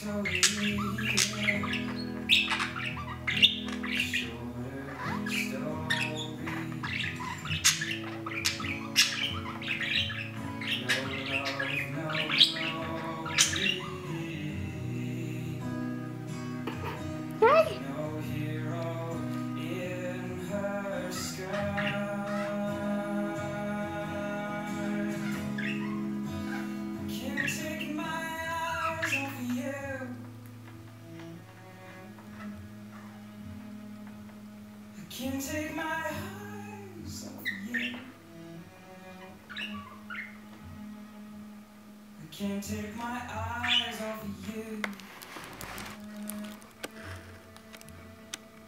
Sorry. can take my eyes off you. I can't take my eyes off you.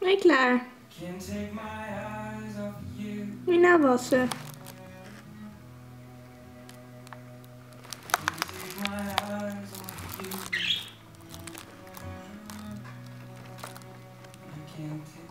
Nee, klaar. Can't take my eyes off you. Moet you wassen. Can't